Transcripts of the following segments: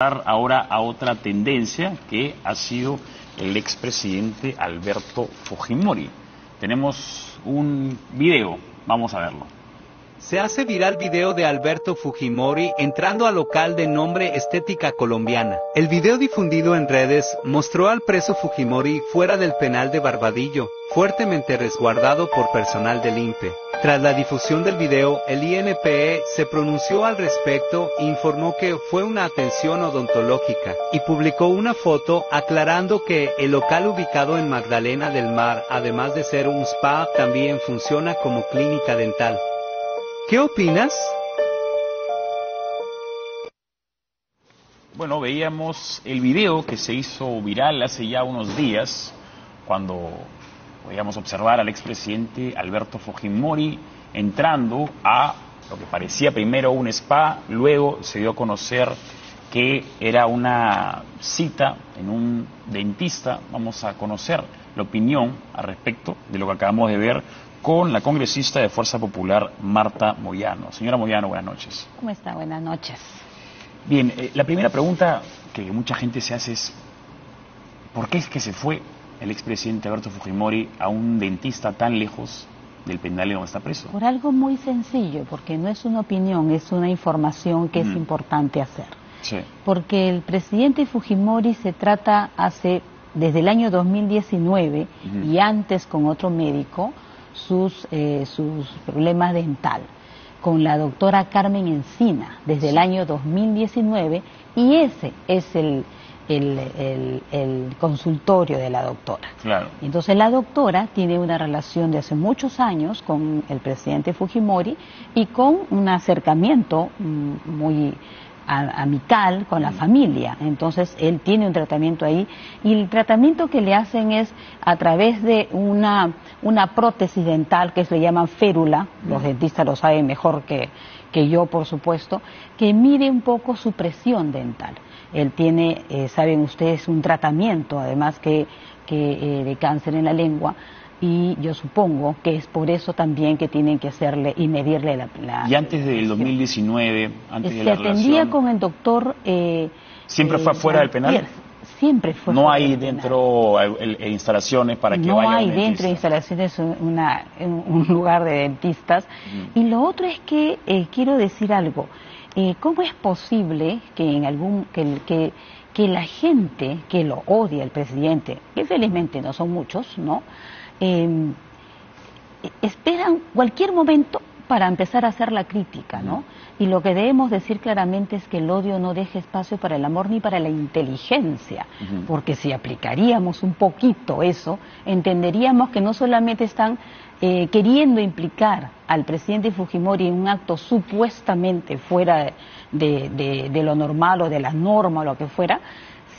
ahora a otra tendencia que ha sido el expresidente Alberto Fujimori. Tenemos un video, vamos a verlo. Se hace viral video de Alberto Fujimori entrando al local de nombre Estética Colombiana. El video difundido en redes mostró al preso Fujimori fuera del penal de Barbadillo, fuertemente resguardado por personal del INPE. Tras la difusión del video, el INPE se pronunció al respecto e informó que fue una atención odontológica y publicó una foto aclarando que el local ubicado en Magdalena del Mar, además de ser un spa, también funciona como clínica dental. ¿Qué opinas? Bueno, veíamos el video que se hizo viral hace ya unos días, cuando podíamos observar al expresidente Alberto Fujimori entrando a lo que parecía primero un spa, luego se dio a conocer que era una cita en un dentista. Vamos a conocer la opinión al respecto de lo que acabamos de ver con la congresista de Fuerza Popular, Marta Moyano. Señora Moyano, buenas noches. ¿Cómo está? Buenas noches. Bien, eh, la primera pregunta que mucha gente se hace es, ¿por qué es que se fue el expresidente Alberto Fujimori a un dentista tan lejos del penal donde está preso? Por algo muy sencillo, porque no es una opinión, es una información que es importante hacer. Sí. Porque el presidente Fujimori se trata hace, desde el año 2019 y antes con otro médico, sus, eh, sus problemas dental con la doctora Carmen Encina desde el año 2019 y ese es el, el, consultorio de la doctora. Claro. Entonces la doctora tiene una relación de hace muchos años con el presidente Fujimori y con un acercamiento mm, muy amical con la mm. familia. Entonces él tiene un tratamiento ahí y el tratamiento que le hacen es a través de una, una prótesis dental que se le llaman férula, los mm. dentistas lo saben mejor que, que yo por supuesto, que mide un poco su presión dental. Él tiene, eh, saben ustedes, un tratamiento, además que, que eh, de cáncer en la lengua, y yo supongo que es por eso también que tienen que hacerle y medirle la... y antes del 2019, antes de Se atendía con el doctor... Eh, ¿Siempre fue afuera del penal? Siempre fue No hay dentro instalaciones para que no vaya No hay dentro instalaciones una, un lugar de dentistas. Y lo otro es que quiero decir algo. Eh, ¿Cómo es posible que en algún que, que, que, la gente que lo odia al presidente, que felizmente no son muchos, ¿no? Eh, esperan cualquier momento para empezar a hacer la crítica, ¿no? Y lo que debemos decir claramente es que el odio no deja espacio para el amor ni para la inteligencia, porque si aplicaríamos un poquito eso, entenderíamos que no solamente están eh, queriendo implicar al presidente Fujimori en un acto supuestamente fuera de, de lo normal o de la norma o lo que fuera,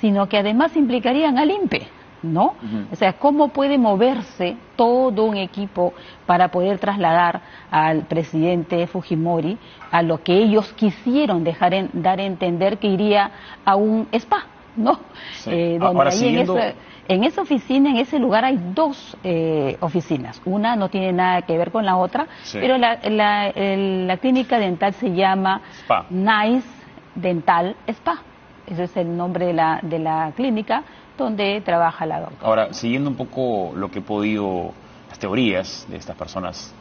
sino que además implicarían al INPE. ¿No? O sea, ¿cómo puede moverse todo un equipo para poder trasladar al presidente Fujimori a lo que ellos quisieron dejar dar a entender que iría a un spa, ¿no? Eh, donde en, esa, oficina, en ese lugar hay dos eh, oficinas. Una no tiene nada que ver con la otra, pero la, la, clínica dental se llama Nice Dental Spa. Ese es el nombre de la, de la clínica donde trabaja la doctora. Ahora, siguiendo un poco lo que he podido, las teorías de estas personas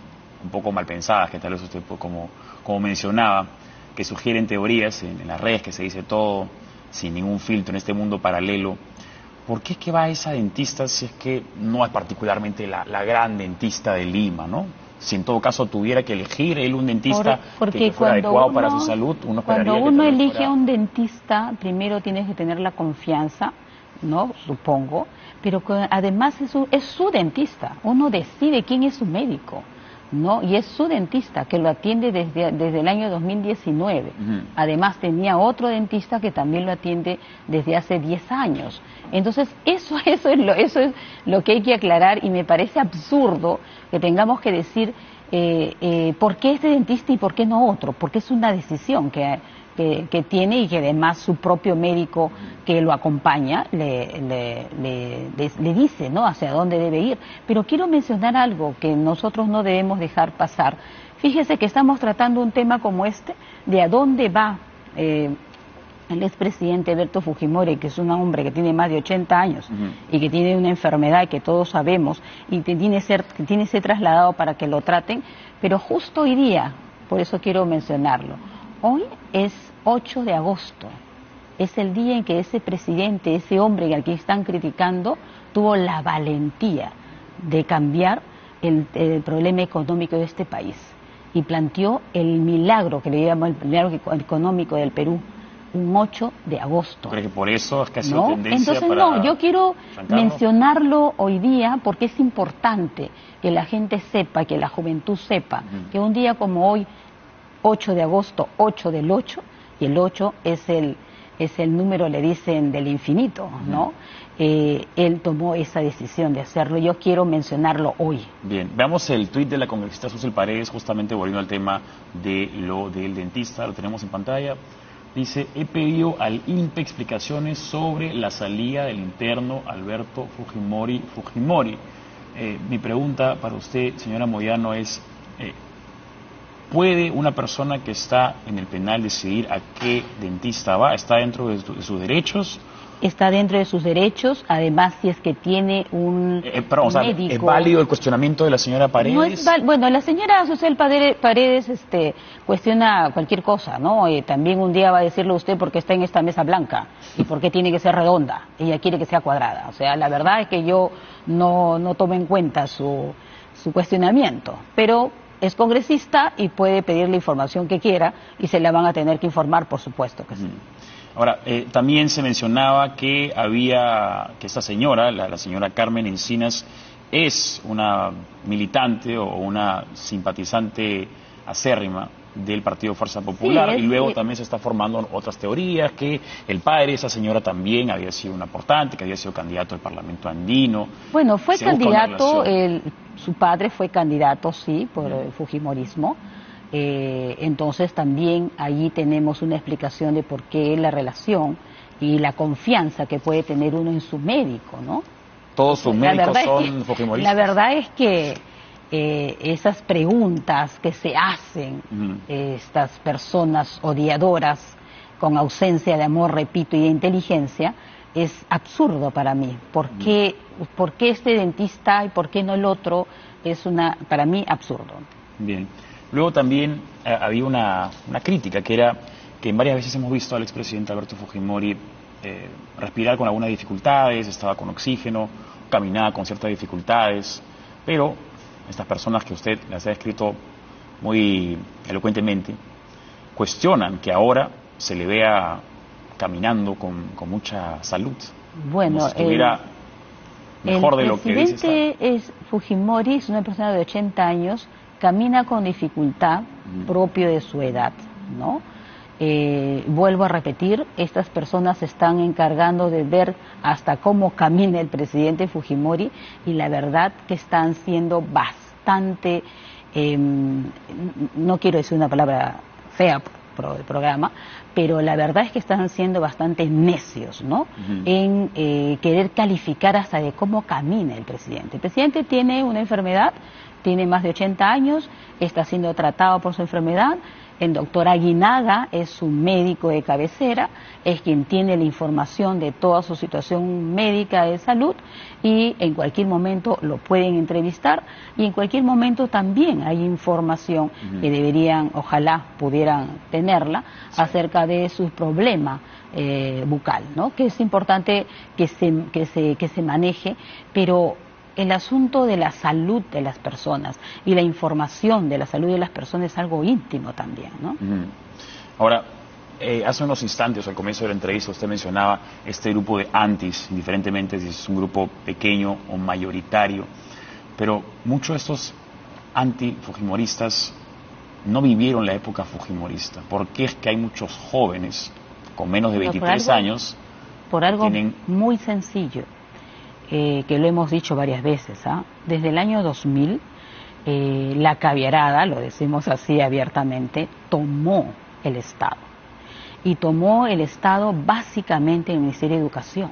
un poco mal pensadas, que tal vez usted como, como mencionaba, que sugieren teorías en, las redes, que se dice todo sin ningún filtro en este mundo paralelo. ¿Por qué es que va esa dentista si es que no es particularmente la, gran dentista de Lima, no? Si en todo caso tuviera que elegir él un dentista que, fuera adecuado para su salud, uno Cuando uno elige a un dentista, primero tienes que tener la confianza ¿no? Supongo, pero además es su, es su dentista, uno decide quién es su médico. ¿no? Y es su dentista que lo atiende desde, desde el año 2019. Además tenía otro dentista que también lo atiende desde hace 10 años. Entonces, eso, eso, es lo, eso es lo que hay que aclarar y me parece absurdo que tengamos que decir eh, eh, por qué este dentista y por qué no otro, porque es una decisión que que, tiene y que además su propio médico que lo acompaña le, le, dice ¿no? hacia dónde debe ir. Pero quiero mencionar algo que nosotros no debemos dejar pasar. Fíjese que estamos tratando un tema como este, de a dónde va eh, el expresidente Alberto Fujimori, que es un hombre que tiene más de 80 años y que tiene una enfermedad que todos sabemos y que tiene, ser, que tiene que ser trasladado para que lo traten, pero justo hoy día, por eso quiero mencionarlo, hoy es 8 de agosto, es el día en que ese presidente, ese hombre al que están criticando, tuvo la valentía de cambiar el, el problema económico de este país. Y planteó el milagro que le llamamos el milagro económico del Perú un 8 de agosto. ¿Cree que por eso es que ha sido tendencia Entonces, no, yo quiero mencionarlo hoy día porque es importante que la gente sepa, que la juventud sepa, que un día como hoy, 8 de agosto, 8 del 8, y el 8 es el, es el número, le dicen, del infinito, ¿no? Eh, él tomó esa decisión de hacerlo. Yo quiero mencionarlo hoy. Bien, veamos el tuit de la congresista Susel Paredes, justamente volviendo al tema de lo del dentista. Lo tenemos en pantalla. Dice, he pedido al INPE explicaciones sobre la salida del interno Alberto Fujimori Fujimori. Eh, mi pregunta para usted, señora Moyano, es, eh, ¿puede una persona que está en el penal decidir a qué dentista va? ¿Está dentro de sus derechos? está dentro de sus derechos, además si es que tiene un eh, médico. ¿Es válido el cuestionamiento de la señora Paredes? bueno, la señora Susel Paredes este, cuestiona cualquier cosa, ¿no? Eh, también un día va a decirle usted por qué está en esta mesa blanca y por qué tiene que ser redonda. Ella quiere que sea cuadrada. O sea, la verdad es que yo no, no tomo en cuenta su, su cuestionamiento, pero es congresista y puede pedir la información que quiera y se la van a tener que informar, por supuesto que sí. Ahora, eh, también se mencionaba que había, que esta señora, la, señora Carmen Encinas, es una militante o una simpatizante acérrima del Partido Fuerza Popular y luego también se está formando otras teorías que el padre de esa señora también había sido un aportante, que había sido candidato al Parlamento andino. Bueno, fue candidato, su padre fue candidato, sí, por el Fujimorismo eh, entonces también allí tenemos una explicación de por qué la relación y la confianza que puede tener uno en su médico, ¿no? Todos sus médicos son fujimoristas. La verdad es que eh, esas preguntas que se hacen estas personas odiadoras con ausencia de amor, repito, y de inteligencia, es absurdo para mí. ¿Por qué, ¿Por qué este dentista y por qué no el otro? Es una, para mí, absurdo. Bien. Luego también eh, había una, crítica que era que varias veces hemos visto al expresidente Alberto Fujimori eh, respirar con algunas dificultades, estaba con oxígeno, caminaba con ciertas dificultades, pero estas personas que usted las ha escrito muy elocuentemente cuestionan que ahora se le vea caminando con, mucha salud. Bueno, estuviera mejor de lo que dice. El presidente es Fujimori, es una persona de 80 años camina con dificultad propio de su edad, ¿no? Eh, vuelvo a repetir, estas personas se están encargando de ver hasta cómo camina el presidente Fujimori y la verdad que están siendo bastante, em, no quiero decir una palabra fea por el programa, pero la verdad es que están siendo bastante necios, ¿no? En eh, querer calificar hasta de cómo camina el presidente. El presidente tiene una enfermedad tiene más de 80 años, está siendo tratado por su enfermedad. El doctor Aguinaga es su médico de cabecera, es quien tiene la información de toda su situación médica de salud y en cualquier momento lo pueden entrevistar y en cualquier momento también hay información que deberían, ojalá pudieran tenerla, acerca de su problema eh, bucal, ¿no? que es importante que se, que se, que se maneje, pero el asunto de la salud de las personas y la información de la salud de las personas es algo íntimo también, ¿no? Ahora, eh, hace unos instantes, al comienzo de la entrevista, usted mencionaba este grupo de antis, indiferentemente si es un grupo pequeño o mayoritario, pero muchos de estos anti-fujimoristas no vivieron la época fujimorista. ¿Por qué es que hay muchos jóvenes con menos de 23 años? Por algo muy sencillo eh, que lo hemos dicho varias veces, ¿ah? desde el año 2000 eh, la caviarada, lo decimos así abiertamente, tomó el Estado. Y tomó el Estado básicamente el Ministerio de Educación.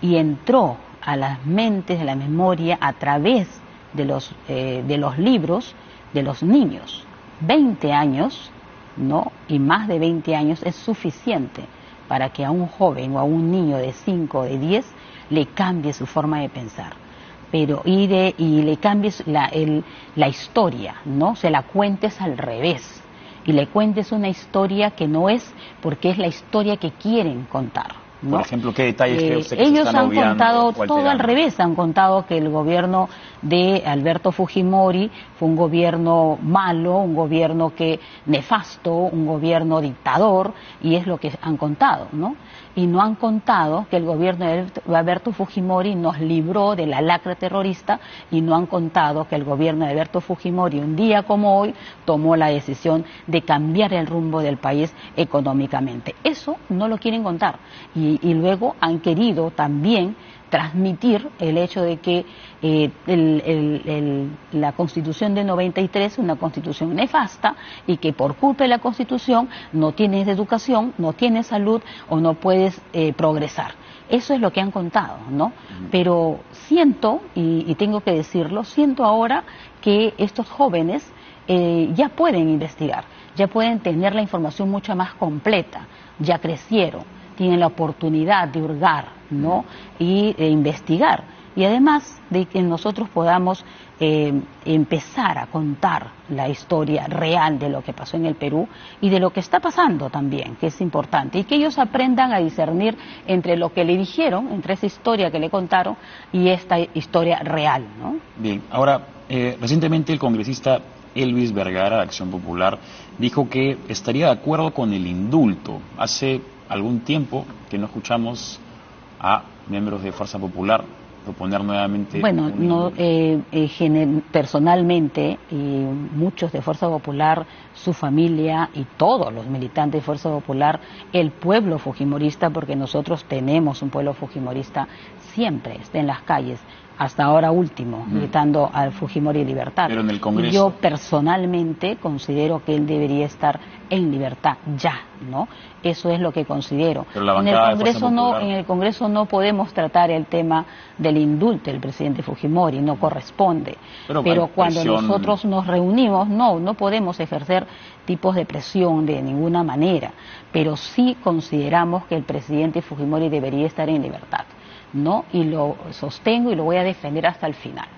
Y entró a las mentes, de la memoria, a través de los, eh, de los libros de los niños. 20 años, ¿no? Y más de 20 años es suficiente para que a un joven o a un niño de 5 o de 10 le cambie su forma de pensar. Pero y, de, y le cambies la, el, la historia, ¿no? Se la cuentes al revés y le cuentes una historia que no es porque es la historia que quieren contar. Por ejemplo, ¿qué detalles usted que Ellos se han contado todo al revés, han contado que el gobierno de Alberto Fujimori fue un gobierno malo, un gobierno que nefasto, un gobierno dictador, y es lo que han contado, ¿no? Y no han contado que el gobierno de Alberto Fujimori nos libró de la lacra terrorista y no han contado que el gobierno de Alberto Fujimori un día como hoy tomó la decisión de cambiar el rumbo del país económicamente. Eso no lo quieren contar y, y luego han querido también transmitir el hecho de que eh, la constitución de 93 es una constitución nefasta y que por culpa de la constitución no tienes educación, no tienes salud o no puedes eh, progresar. Eso es lo que han contado, ¿no? Pero siento, y, tengo que decirlo, siento ahora que estos jóvenes eh, ya pueden investigar, ya pueden tener la información mucho más completa, ya crecieron tienen la oportunidad de hurgar ¿no? y de investigar. Y además de que nosotros podamos eh, empezar a contar la historia real de lo que pasó en el Perú y de lo que está pasando también, que es importante, y que ellos aprendan a discernir entre lo que le dijeron, entre esa historia que le contaron y esta historia real. ¿no? Bien, ahora, eh, recientemente el congresista Elvis Vergara de Acción Popular dijo que estaría de acuerdo con el indulto. Hace algún tiempo que no escuchamos a miembros de Fuerza Popular proponer nuevamente. Bueno, no, eh, eh, personalmente, y muchos de Fuerza Popular, su familia y todos los militantes de Fuerza Popular, el pueblo fujimorista, porque nosotros tenemos un pueblo fujimorista, siempre está en las calles hasta ahora último, mm. gritando al Fujimori libertad. Pero en el Congreso. Yo personalmente considero que él debería estar en libertad ya, ¿no? Eso es lo que considero. en el Congreso no, en el Congreso no podemos tratar el tema del indulto del presidente Fujimori, no corresponde. Pero, cuando nosotros nos reunimos, no, no podemos ejercer tipos de presión de ninguna manera, pero sí consideramos que el presidente Fujimori debería estar en libertad. ¿No? Y lo sostengo y lo voy a defender hasta el final.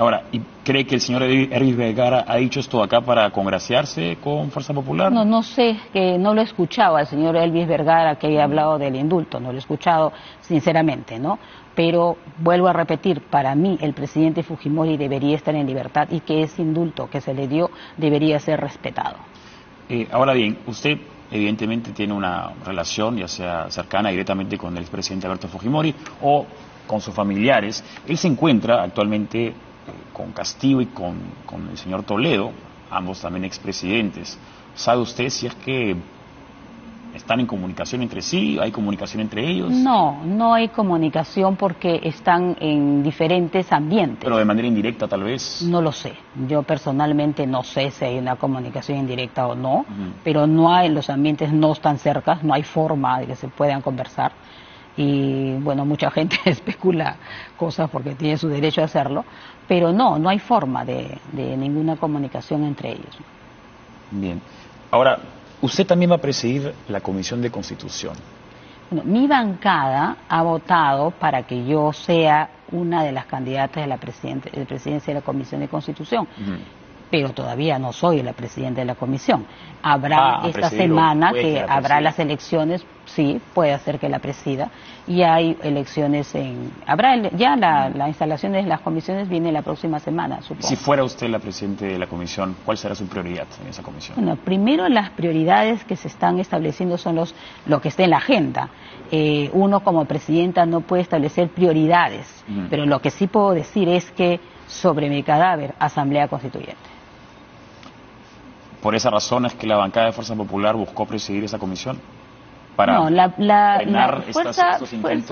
Ahora, ¿y cree que el señor Erwin Vergara ha dicho esto acá para congraciarse con Fuerza Popular? No, no sé, que no lo he escuchado al señor Elvis Vergara que haya hablado del indulto, no lo he escuchado sinceramente, ¿no? Pero vuelvo a repetir, para mí el presidente Fujimori debería estar en libertad y que ese indulto que se le dio debería ser respetado. Eh, ahora bien, usted evidentemente tiene una relación, ya sea cercana directamente con el expresidente Alberto Fujimori o con sus familiares. Él se encuentra actualmente eh, con Castillo y con, con el señor Toledo, ambos también expresidentes. ¿Sabe usted si es que ¿Están en comunicación entre sí? ¿Hay comunicación entre ellos? No, no hay comunicación porque están en diferentes ambientes. ¿Pero de manera indirecta tal vez? No lo sé. Yo personalmente no sé si hay una comunicación indirecta o no, pero no hay, los ambientes no están cerca, no hay forma de que se puedan conversar. Y bueno, mucha gente especula cosas porque tiene su derecho a hacerlo, pero no, no hay forma de, de ninguna comunicación entre ellos. Bien. Ahora, Usted también va a presidir la Comisión de Constitución. Bueno, mi bancada ha votado para que yo sea una de las candidatas de la presidencia de la Comisión de Constitución pero todavía no soy la presidenta de la comisión. Habrá ah, esta semana que habrá las elecciones, sí, puede ser que la presida, y hay elecciones en... Habrá ya la, instalación de las comisiones viene la próxima semana, supongo. Si fuera usted la presidenta de la comisión, ¿cuál será su prioridad en esa comisión? Bueno, primero las prioridades que se están estableciendo son los lo que está en la agenda. Eh, uno como presidenta no puede establecer prioridades, pero lo que sí puedo decir es que sobre mi cadáver, Asamblea Constituyente. ¿Por esa razón es que la bancada de Fuerza Popular buscó presidir esa comisión? Para no, la,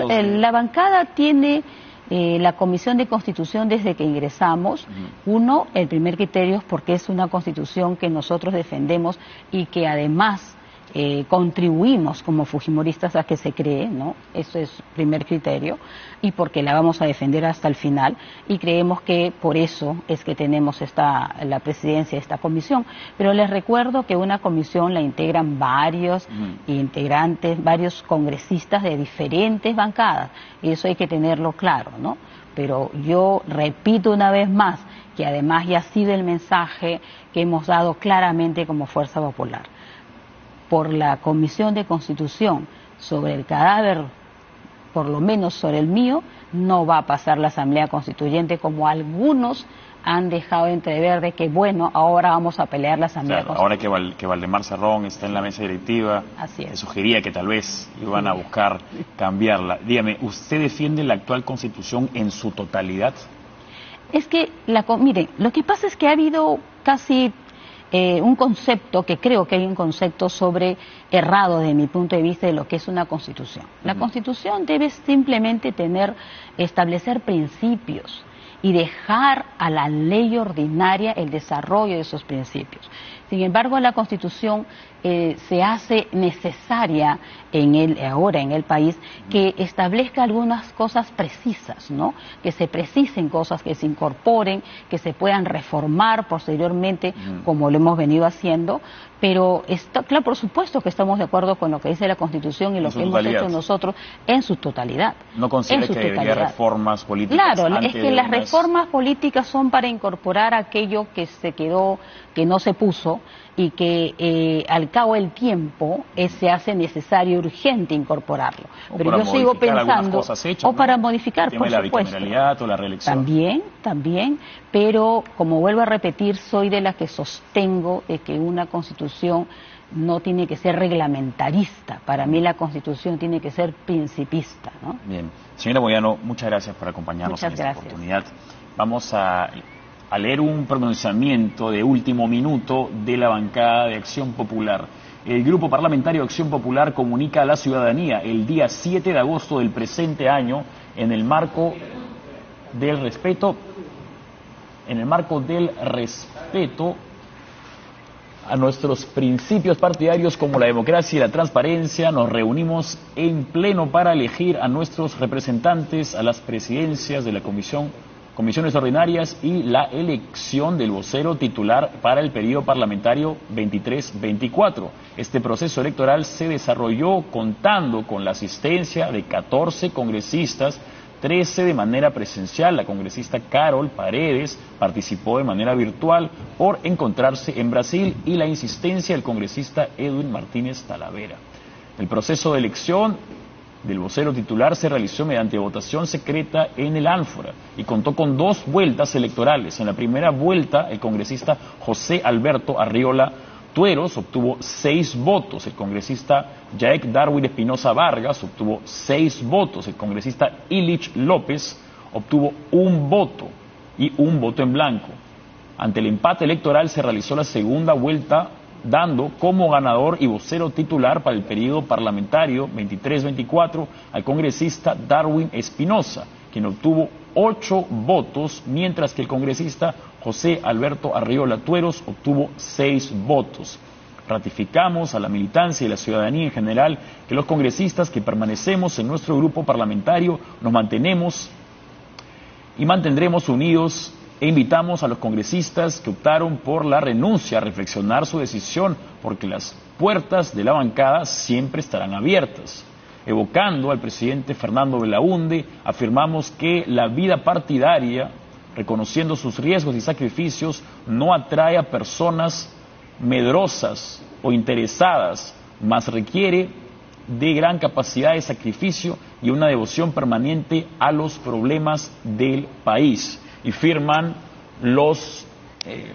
la bancada tiene eh, la Comisión de Constitución desde que ingresamos. Uno, el primer criterio es porque es una constitución que nosotros defendemos y que además eh, contribuimos como fujimoristas a que se cree, ¿no? Eso es primer criterio, y porque la vamos a defender hasta el final, y creemos que por eso es que tenemos esta, la presidencia de esta comisión. Pero les recuerdo que una comisión la integran varios integrantes, varios congresistas de diferentes bancadas, y eso hay que tenerlo claro, ¿no? Pero yo repito una vez más que además ya ha sido el mensaje que hemos dado claramente como Fuerza Popular por la Comisión de Constitución sobre el cadáver, por lo menos sobre el mío, no va a pasar la Asamblea Constituyente como algunos han dejado entrever de que, bueno, ahora vamos a pelear la Asamblea Constituyente. Ahora que, Valdemar Cerrón está en la mesa directiva, Así sugería que tal vez iban a buscar cambiarla. Dígame, ¿usted defiende la actual Constitución en su totalidad? Es que, la, mire, lo que pasa es que ha habido casi eh, un concepto que creo que hay un concepto sobre errado desde mi punto de vista de lo que es una constitución. La constitución debe simplemente tener, establecer principios y dejar a la ley ordinaria el desarrollo de esos principios. Sin embargo, la Constitución eh, se hace necesaria en el, ahora en el país que establezca algunas cosas precisas, ¿no? Que se precisen cosas, que se incorporen, que se puedan reformar posteriormente, como lo hemos venido haciendo. Pero está, claro, por supuesto que estamos de acuerdo con lo que dice la Constitución y lo que hemos hecho nosotros en su totalidad. ¿No considera que debería reformas políticas? Claro, es que las reformas políticas son para incorporar aquello que se quedó, que no se puso y que eh, al cabo del tiempo eh, se hace necesario, urgente incorporarlo. Pero yo sigo pensando, o para modificar, por la supuesto. o la reelección. También, también, pero como vuelvo a repetir, soy de la que sostengo de que una constitución no tiene que ser reglamentarista. Para mí la Constitución tiene que ser principista. ¿no? Bien. Señora Boyano, muchas gracias por acompañarnos en esta oportunidad. Vamos a a leer un pronunciamiento de último minuto de la bancada de Acción Popular. El Grupo Parlamentario Acción Popular comunica a la ciudadanía el día 7 de agosto del presente año en el marco del respeto en el marco del respeto a nuestros principios partidarios como la democracia y la transparencia, nos reunimos en pleno para elegir a nuestros representantes a las presidencias de la Comisión comisiones ordinarias y la elección del vocero titular para el periodo parlamentario 23-24. Este proceso electoral se desarrolló contando con la asistencia de 14 congresistas 13 de manera presencial. La congresista Carol Paredes participó de manera virtual por encontrarse en Brasil y la insistencia del congresista Edwin Martínez Talavera. El proceso de elección del vocero titular se realizó mediante votación secreta en el Ánfora y contó con dos vueltas electorales. En la primera vuelta, el congresista José Alberto Arriola Tueros obtuvo seis votos, el congresista Jaek Darwin Espinosa Vargas obtuvo seis votos, el congresista Illich López obtuvo un voto y un voto en blanco. Ante el empate electoral se realizó la segunda vuelta dando como ganador y vocero titular para el periodo parlamentario 23-24 al congresista Darwin Espinosa, quien obtuvo ocho votos, mientras que el congresista José Alberto Arriola Tueros obtuvo seis votos. Ratificamos a la militancia y la ciudadanía en general que los congresistas que permanecemos en nuestro grupo parlamentario nos mantenemos y mantendremos unidos e invitamos a los congresistas que optaron por la renuncia a reflexionar su decisión, porque las puertas de la bancada siempre estarán abiertas. Evocando al presidente Fernando Belaunde, afirmamos que la vida partidaria, reconociendo sus riesgos y sacrificios, no atrae a personas medrosas o interesadas, mas requiere de gran capacidad de sacrificio y una devoción permanente a los problemas del país y firman los eh,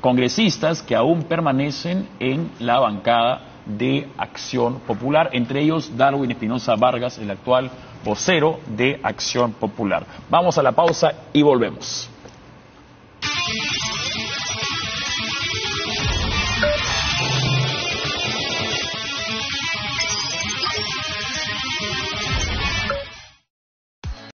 congresistas que aún permanecen en la bancada de Acción Popular, entre ellos Darwin Espinosa Vargas, el actual vocero de Acción Popular. Vamos a la pausa y volvemos.